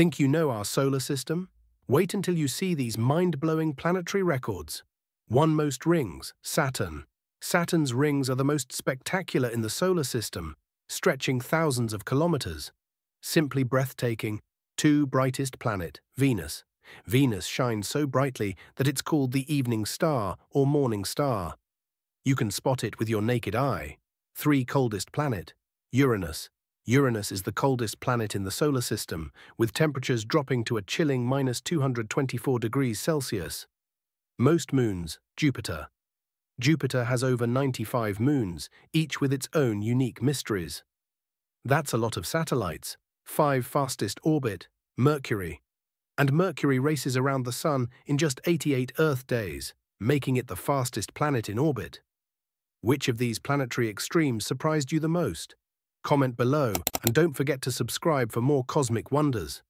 Think you know our solar system? Wait until you see these mind-blowing planetary records. One most rings, Saturn. Saturn's rings are the most spectacular in the solar system, stretching thousands of kilometers. Simply breathtaking, two brightest planet, Venus. Venus shines so brightly that it's called the evening star or morning star. You can spot it with your naked eye. Three coldest planet, Uranus. Uranus is the coldest planet in the solar system, with temperatures dropping to a chilling minus 224 degrees Celsius. Most moons, Jupiter. Jupiter has over 95 moons, each with its own unique mysteries. That's a lot of satellites, five fastest orbit, Mercury. And Mercury races around the Sun in just 88 Earth days, making it the fastest planet in orbit. Which of these planetary extremes surprised you the most? Comment below and don't forget to subscribe for more cosmic wonders.